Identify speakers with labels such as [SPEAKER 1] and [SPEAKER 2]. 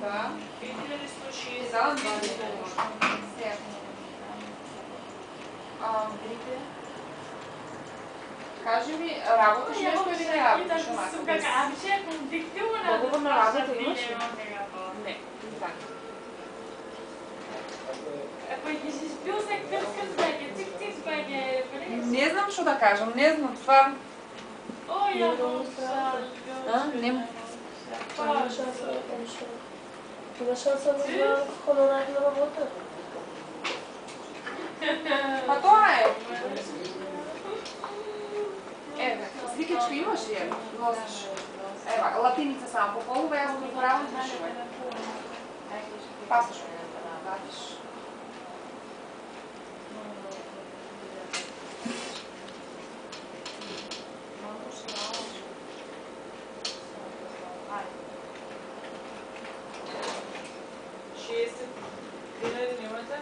[SPEAKER 1] Да. 3160. Да,
[SPEAKER 2] 2160.
[SPEAKER 3] А, берите. Кажи ми, работиш нешто или не работиш Договор на работа имаш ли? Не, така. Не знам што да кажам, не знам, стварно. А, нема.
[SPEAKER 1] Има шанса да помиша. Има шанса да хонорарна работа.
[SPEAKER 3] Еве, сликичка имаш ли? Ева, носиш. Ева, латиница само пополува, јас го правам пишувам. Пасаш ме, вадиш.
[SPEAKER 2] Шестдесет динари немате?